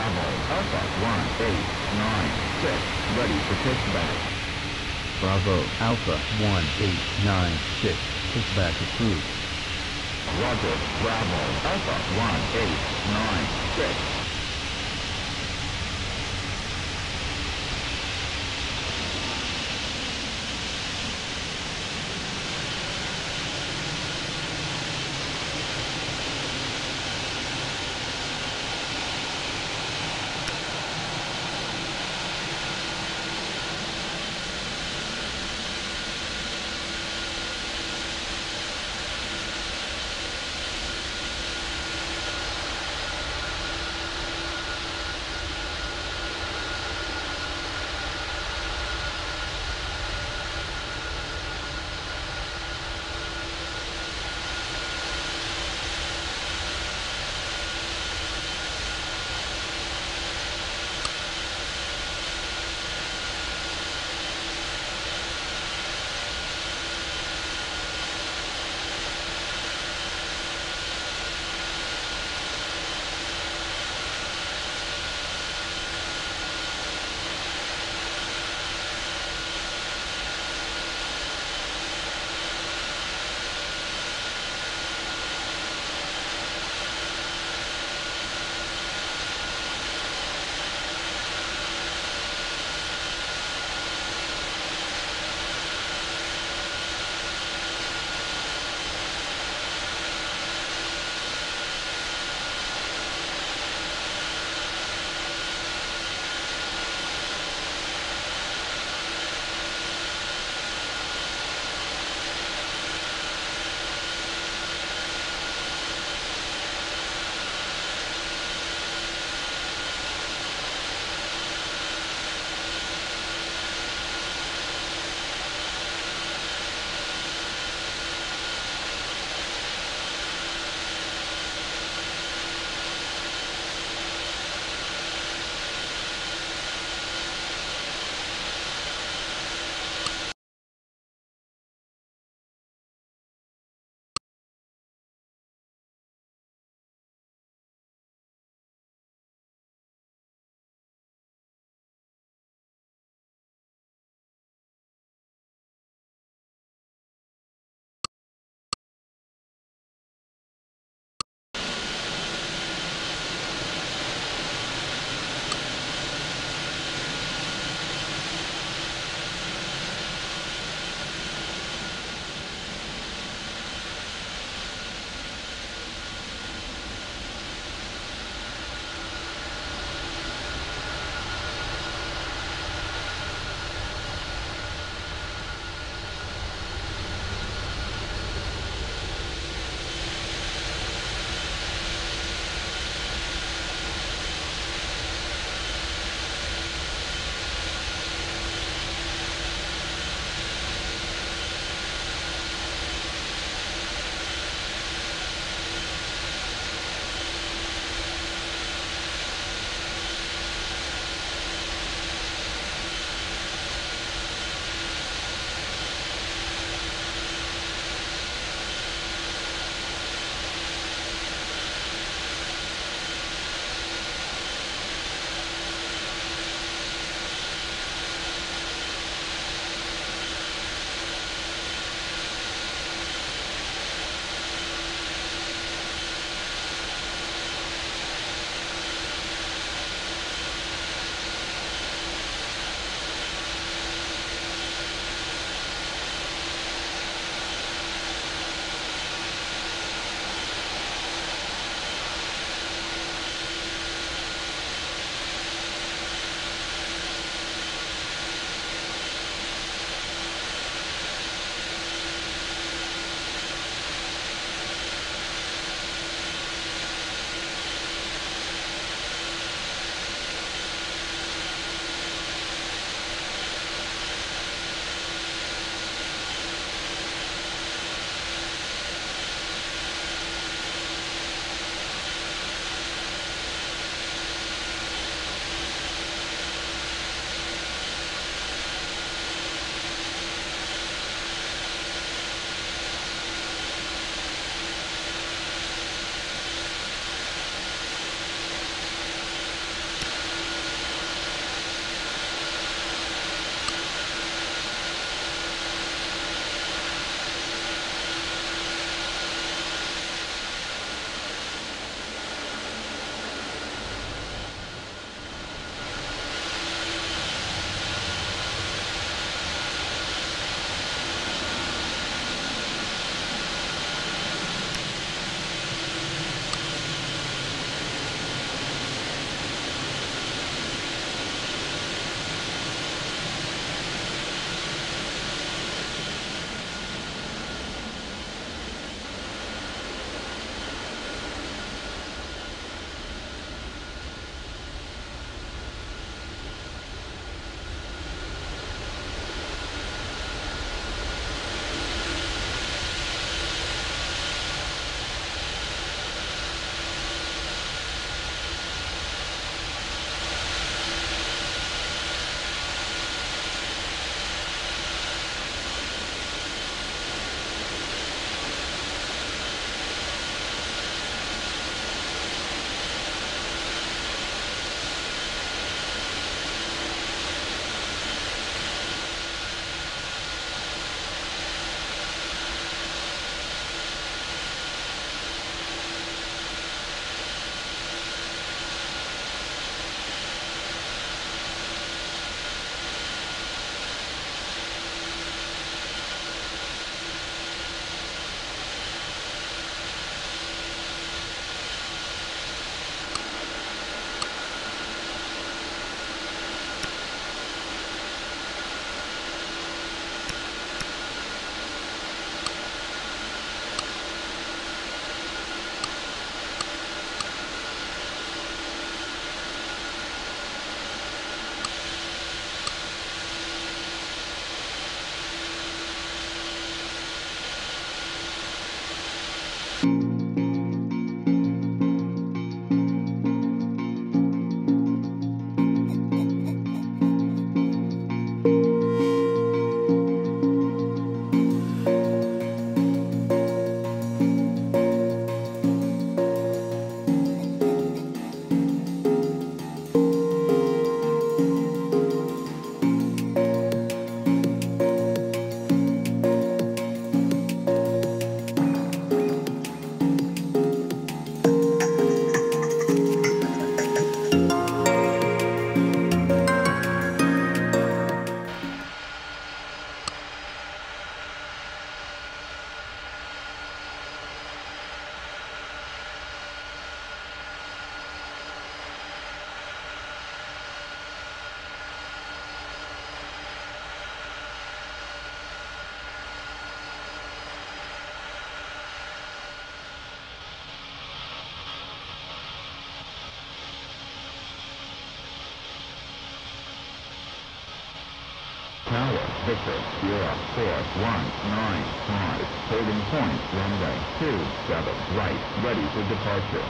Bravo, Alpha, 1, 8, 9, 6, ready for kickback. Bravo, Alpha, 1, 8, 9, 6, kickback approved. Roger, Bravo, Alpha, 1, 8, 9, 6, 1, 9, 5, holding point, runway, 27, right, ready for departure.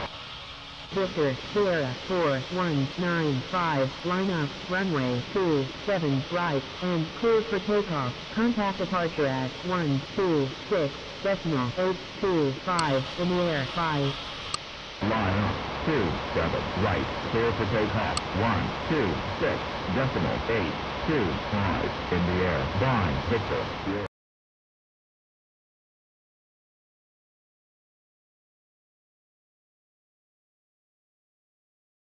Victor, Sierra, 4195, line up, runway 27 right, and clear for takeoff. Contact departure at 126 decimal 825 in the air 5. Line up, 27, right, clear for takeoff, 1, 2, 6, decimal 8, 2, 5, in the air, 9, Victor.